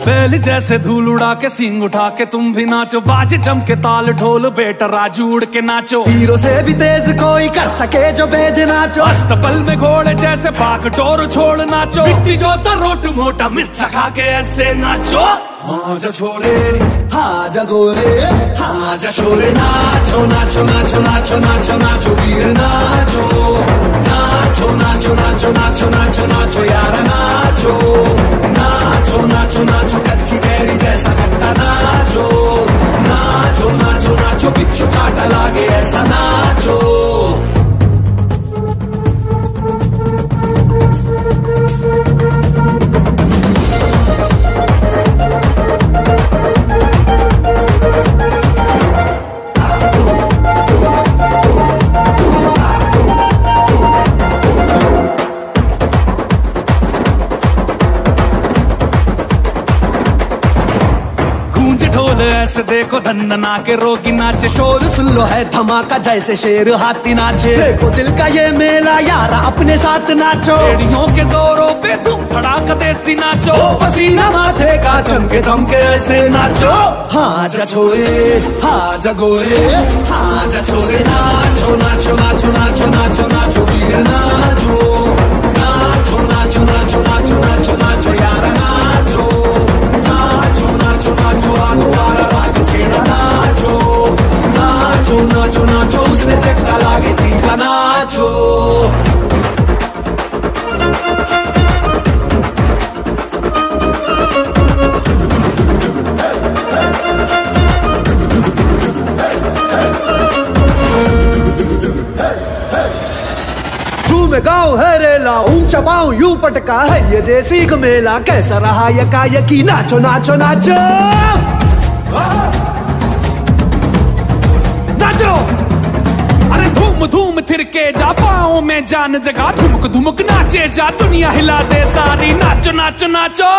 बैल जैसे धूल उड़ा के सिंग उठा के तुम भी नाचो। बाज जम के ताल ढोल बेटा राजू उड़ के नाचो। हीरो से भी तेज कोई कर सके जो बेद नाचो। अस्तबल में घोड़े जैसे पाक डोर छोड़ नाचो। मिट्टी जो तो रोट मोटा मिर्च खा के ऐसे नाचो। हाँ जा छोरे हाँ जगोरे हाँ जा छोरे नाचो नाचो नाचो नाचो नाचो नाचो वीर नाचो नाचो। ढोल ऐसे देखो धंधना के रोगी नाचे। शोर सुन लो है धमाका जैसे शेर हाथी नाचे। देखो दिल का ये मेला यार अपने साथ नाचो। एड़ियों के जोरों पे तुम धड़ाका देसी नाचो। ओ पसीना माथे का चमके दमके ऐसे नाचो। हाँ जा छोरे हाँ जगोरे हाँ जा छोरे नाचो नाचो नाचो नाचो नाचो नाचो वीर नाचो नाचो। झूम गाँव है रेला, ऊँचा पाँव यू पटका है ये देसी मेला। कैसा रहा यका यकी नाचो नाचो नाचो! पाओ में जान जगा धुमक धुमक नाचे जा, दुनिया हिला दे सारी। नाचो नाचो नाचो।